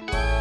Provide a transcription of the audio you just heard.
Bye.